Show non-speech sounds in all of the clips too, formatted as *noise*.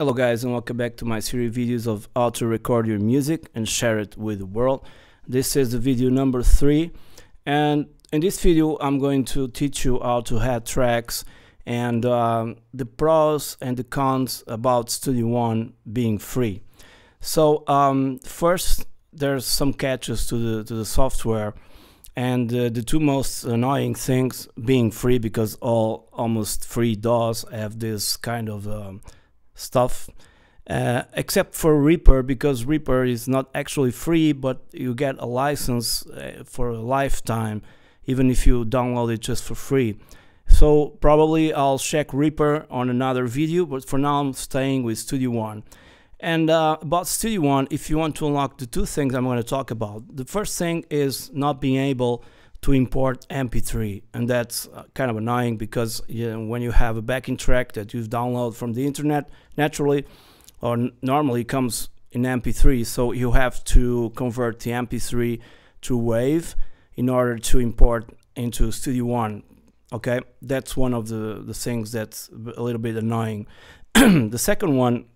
Hello guys and welcome back to my series videos of how to record your music and share it with the world. This is the video number 3 and in this video I'm going to teach you how to add tracks and um, the pros and the cons about Studio One being free. So um, first there's some catches to the, to the software and uh, the two most annoying things being free because all almost free DAWs have this kind of um, stuff uh, except for Reaper because Reaper is not actually free but you get a license uh, for a lifetime even if you download it just for free. So probably I'll check Reaper on another video but for now I'm staying with Studio One. And uh, about Studio One, if you want to unlock the two things I'm going to talk about, the first thing is not being able to import MP3, and that's uh, kind of annoying because you know, when you have a backing track that you've downloaded from the internet, naturally or normally comes in MP3, so you have to convert the MP3 to WAV in order to import into Studio One. Okay, that's one of the, the things that's a little bit annoying. *clears throat* the second one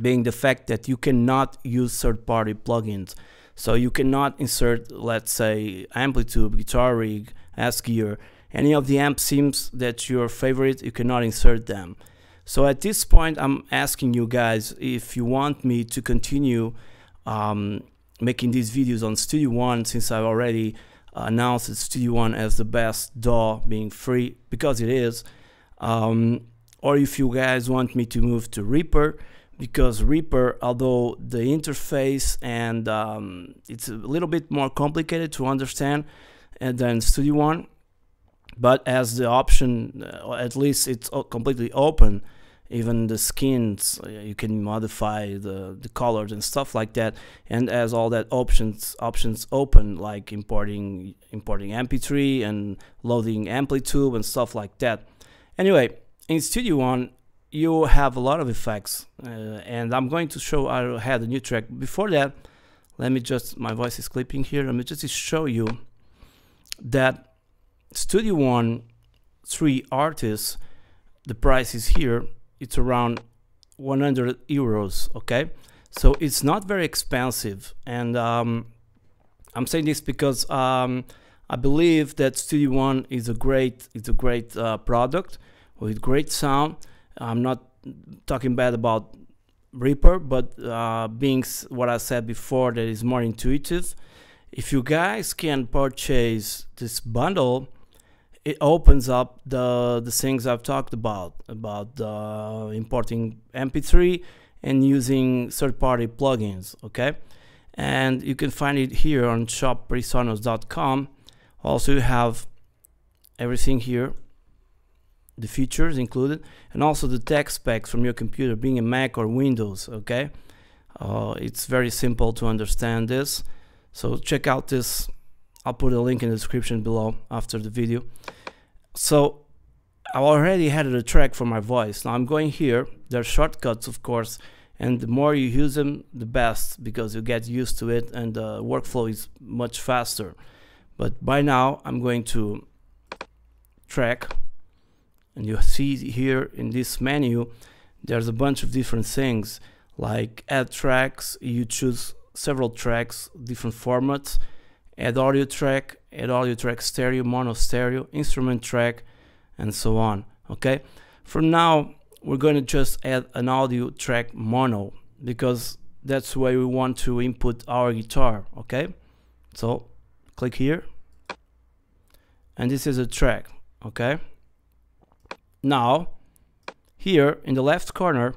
being the fact that you cannot use third-party plugins. So you cannot insert, let's say, Amplitube, Guitar Rig, S-Gear, any of the amp sims that your favorite, you cannot insert them. So at this point, I'm asking you guys if you want me to continue um, making these videos on Studio One since I've already announced Studio One as the best DAW being free because it is. Um, or if you guys want me to move to Reaper, because Reaper, although the interface and um, it's a little bit more complicated to understand uh, than Studio One, but as the option, uh, at least it's completely open. Even the skins, uh, you can modify the, the colors and stuff like that. And as all that options options open, like importing importing MP3 and loading Amplitube and stuff like that. Anyway, in Studio One, you have a lot of effects uh, and I'm going to show I had a new track. Before that let me just my voice is clipping here. Let me just show you that Studio One 3 artists the price is here. It's around 100 euros okay? So it's not very expensive and um, I'm saying this because um, I believe that Studio One is a great it's a great uh, product with great sound I'm not talking bad about Reaper, but uh, being what I said before, that is more intuitive. If you guys can purchase this bundle, it opens up the the things I've talked about about uh, importing MP3 and using third-party plugins. Okay, and you can find it here on shop.presonus.com. Also, you have everything here the features included and also the tech specs from your computer being a Mac or Windows okay? Uh, it's very simple to understand this. So check out this I'll put a link in the description below after the video. So I already had a track for my voice. Now I'm going here. There are shortcuts of course and the more you use them the best because you get used to it and the workflow is much faster. But by now I'm going to track and you see here in this menu there's a bunch of different things like add tracks. You choose several tracks different formats. Add audio track add audio track stereo mono stereo instrument track and so on okay? For now we're going to just add an audio track mono because that's where we want to input our guitar okay? So click here. And this is a track okay now, here in the left corner,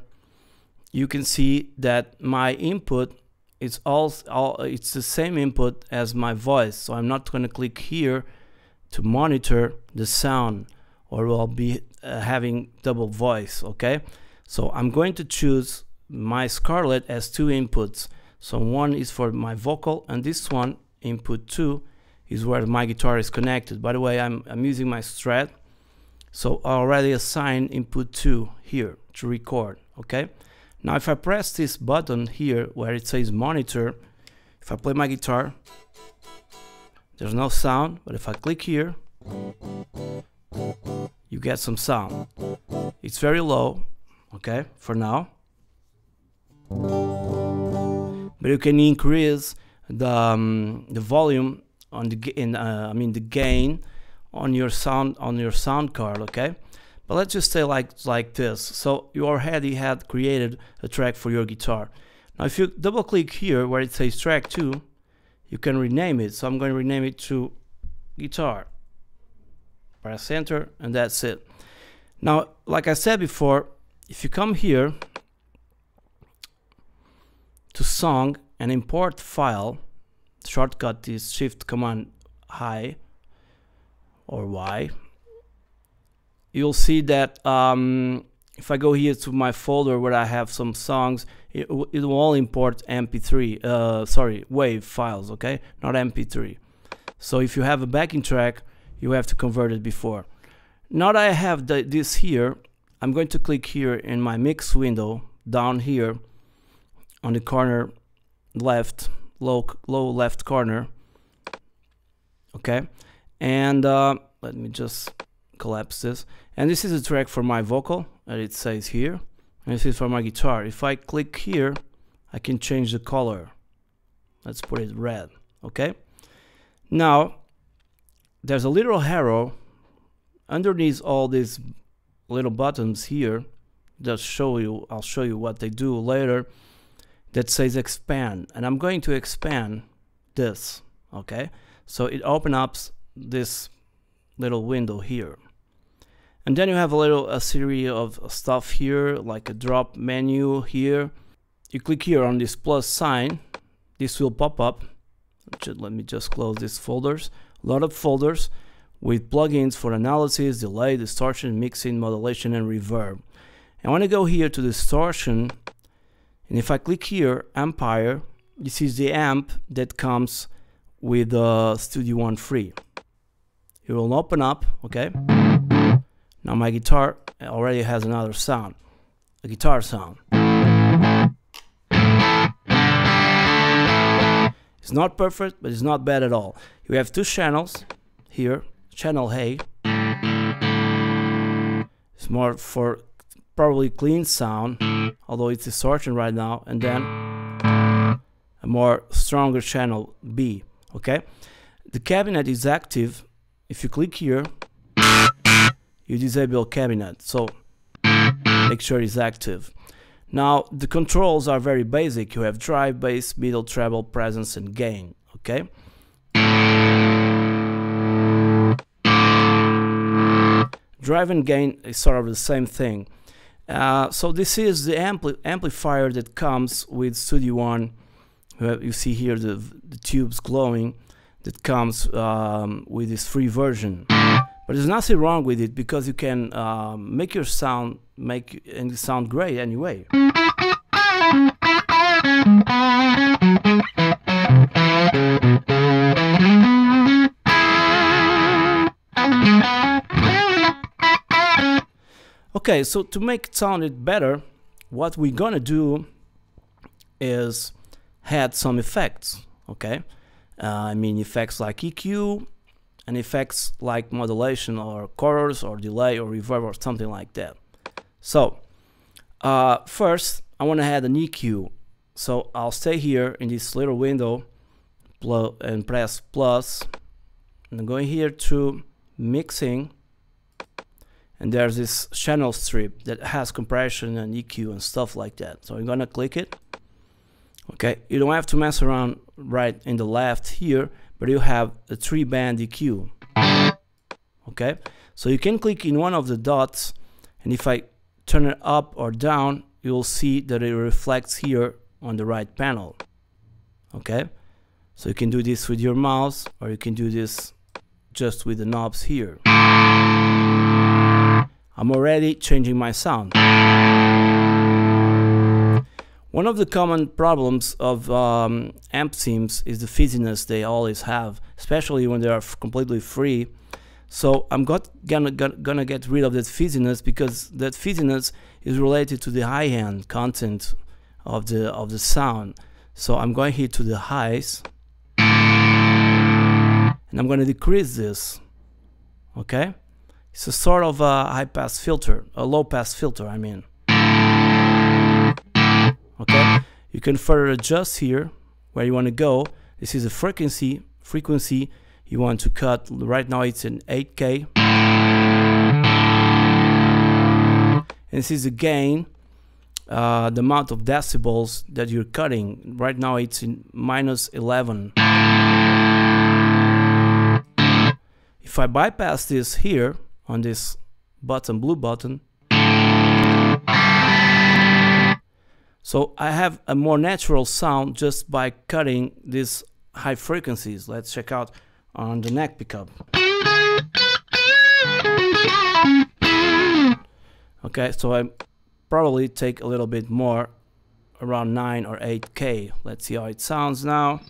you can see that my input is all, all it's the same input as my voice. So I'm not going to click here to monitor the sound or I'll be uh, having double voice, okay? So I'm going to choose my Scarlett as two inputs. So one is for my vocal and this one, input 2, is where my guitar is connected. By the way, I'm, I'm using my Strat so I already assigned input 2 here to record, okay? Now if I press this button here where it says monitor, if I play my guitar, there's no sound, but if I click here, you get some sound. It's very low, okay, for now. but you can increase the um, the volume on the in uh, I mean the gain on your sound on your sound card okay? But let's just say like like this. So you already had created a track for your guitar. Now if you double click here where it says track 2 you can rename it. So I'm going to rename it to guitar. Press enter and that's it. Now like I said before if you come here to song and import file shortcut is shift command I or Y you'll see that um, if I go here to my folder where I have some songs it, it will all import mp3 uh, sorry wave files okay? Not mp3 so if you have a backing track you have to convert it before. Now that I have the, this here I'm going to click here in my mix window down here on the corner left low low left corner okay and uh, let me just collapse this. And this is a track for my vocal and it says here. And this is for my guitar. If I click here I can change the color. Let's put it red okay? Now there's a little arrow underneath all these little buttons here that show you I'll show you what they do later that says expand. And I'm going to expand this okay? So it opens up this little window here. And then you have a little a series of stuff here like a drop menu here. You click here on this plus sign. This will pop up. Let me just close these folders. A lot of folders with plugins for analysis delay distortion mixing modulation and reverb. I want to go here to distortion and if I click here Ampire this is the amp that comes with the Studio One free it will open up okay? Now my guitar already has another sound a guitar sound. It's not perfect but it's not bad at all. You have two channels here channel A. It's more for probably clean sound although it's distortion right now and then a more stronger channel B okay? The cabinet is active if you click here you disable cabinet. So make sure it's active. Now the controls are very basic. You have drive bass middle treble presence and gain okay? Drive and gain is sort of the same thing. Uh, so this is the ampli amplifier that comes with Studio One. You see here the, the tubes glowing that comes um, with this free version. But there's nothing wrong with it because you can um, make your sound make and sound great anyway. Okay, so to make it sound better, what we're gonna do is add some effects, okay? Uh, I mean effects like EQ and effects like modulation or chorus or delay or reverb or something like that. So uh, first I want to add an EQ. So I'll stay here in this little window and press plus and I'm going here to mixing and there's this channel strip that has compression and EQ and stuff like that. So I'm gonna click it okay? You don't have to mess around right in the left here but you have a three band EQ okay? So you can click in one of the dots and if I turn it up or down you'll see that it reflects here on the right panel. Okay? So you can do this with your mouse or you can do this just with the knobs here. I'm already changing my sound one of the common problems of um, amp sims is the fizziness they always have, especially when they are completely free. So I'm got, gonna, gonna get rid of that fizziness because that fizziness is related to the high-end content of the of the sound. So I'm going here to the highs and I'm going to decrease this. Okay, it's a sort of a high-pass filter, a low-pass filter. I mean you can further adjust here where you want to go. This is a frequency frequency you want to cut. Right now it's in 8k and this is the gain uh, the amount of decibels that you're cutting. Right now it's in minus 11 if I bypass this here on this button blue button so I have a more natural sound just by cutting these high frequencies. Let's check out on the neck pickup. Okay so I probably take a little bit more around 9 or 8k let's see how it sounds now